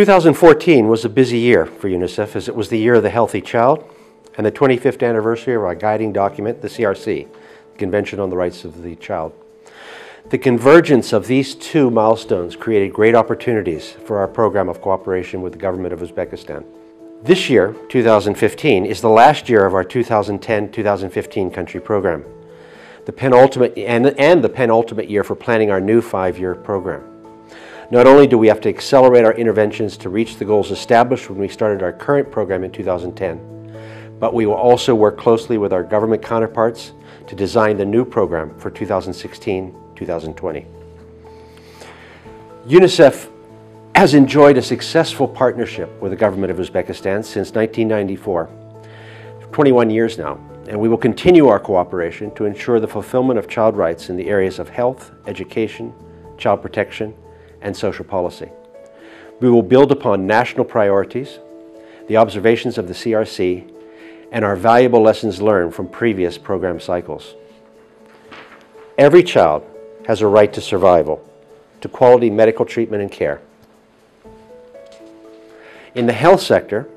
2014 was a busy year for UNICEF as it was the year of the healthy child and the 25th anniversary of our guiding document, the CRC, the Convention on the Rights of the Child. The convergence of these two milestones created great opportunities for our program of cooperation with the government of Uzbekistan. This year, 2015, is the last year of our 2010-2015 country program, the penultimate and, and the penultimate year for planning our new five-year program. Not only do we have to accelerate our interventions to reach the goals established when we started our current program in 2010, but we will also work closely with our government counterparts to design the new program for 2016-2020. UNICEF has enjoyed a successful partnership with the government of Uzbekistan since 1994, 21 years now, and we will continue our cooperation to ensure the fulfillment of child rights in the areas of health, education, child protection, and social policy. We will build upon national priorities, the observations of the CRC, and our valuable lessons learned from previous program cycles. Every child has a right to survival, to quality medical treatment and care. In the health sector,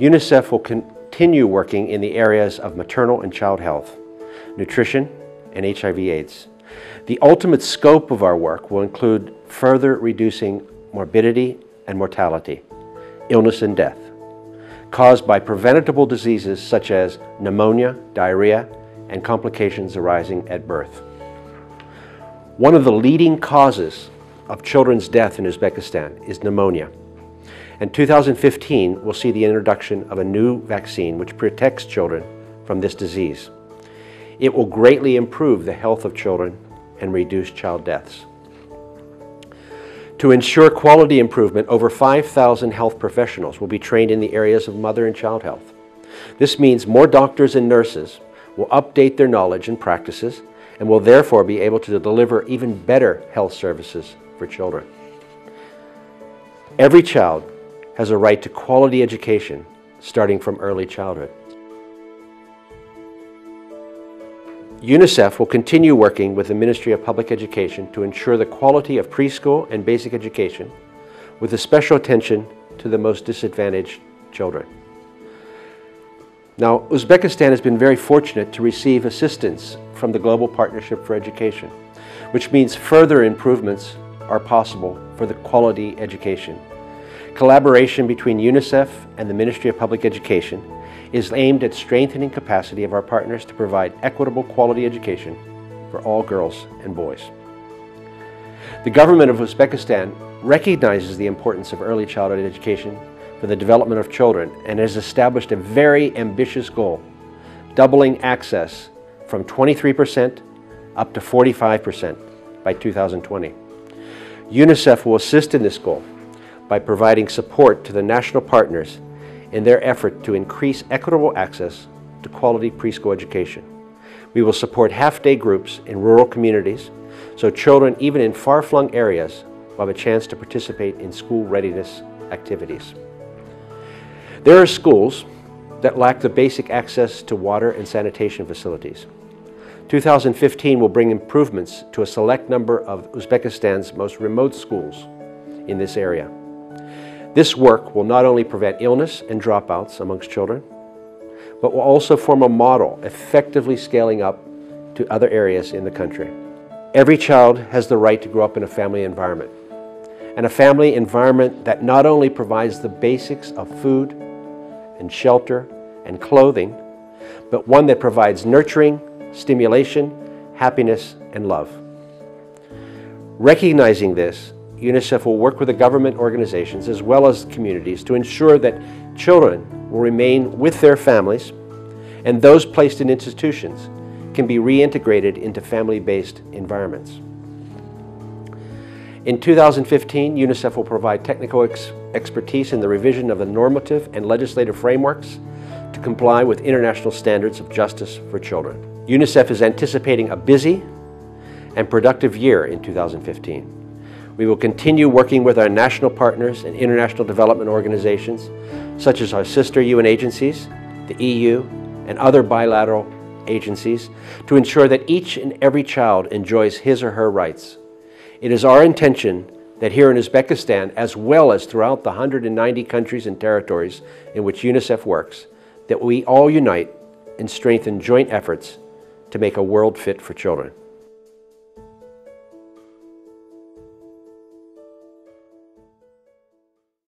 UNICEF will continue working in the areas of maternal and child health, nutrition, and HIV AIDS. The ultimate scope of our work will include further reducing morbidity and mortality, illness and death, caused by preventable diseases such as pneumonia, diarrhea, and complications arising at birth. One of the leading causes of children's death in Uzbekistan is pneumonia. And 2015 will see the introduction of a new vaccine which protects children from this disease. It will greatly improve the health of children and reduce child deaths. To ensure quality improvement, over 5,000 health professionals will be trained in the areas of mother and child health. This means more doctors and nurses will update their knowledge and practices and will therefore be able to deliver even better health services for children. Every child has a right to quality education starting from early childhood. UNICEF will continue working with the Ministry of Public Education to ensure the quality of preschool and basic education with a special attention to the most disadvantaged children. Now, Uzbekistan has been very fortunate to receive assistance from the Global Partnership for Education, which means further improvements are possible for the quality education. Collaboration between UNICEF and the Ministry of Public Education is aimed at strengthening capacity of our partners to provide equitable quality education for all girls and boys. The government of Uzbekistan recognizes the importance of early childhood education for the development of children and has established a very ambitious goal, doubling access from 23% up to 45% by 2020. UNICEF will assist in this goal by providing support to the national partners in their effort to increase equitable access to quality preschool education. We will support half-day groups in rural communities so children even in far-flung areas will have a chance to participate in school readiness activities. There are schools that lack the basic access to water and sanitation facilities. 2015 will bring improvements to a select number of Uzbekistan's most remote schools in this area. This work will not only prevent illness and dropouts amongst children, but will also form a model effectively scaling up to other areas in the country. Every child has the right to grow up in a family environment, and a family environment that not only provides the basics of food and shelter and clothing, but one that provides nurturing, stimulation, happiness, and love. Recognizing this, UNICEF will work with the government organizations as well as communities to ensure that children will remain with their families and those placed in institutions can be reintegrated into family-based environments. In 2015, UNICEF will provide technical ex expertise in the revision of the normative and legislative frameworks to comply with international standards of justice for children. UNICEF is anticipating a busy and productive year in 2015. We will continue working with our national partners and international development organizations, such as our sister UN agencies, the EU, and other bilateral agencies, to ensure that each and every child enjoys his or her rights. It is our intention that here in Uzbekistan, as well as throughout the 190 countries and territories in which UNICEF works, that we all unite and strengthen joint efforts to make a world fit for children.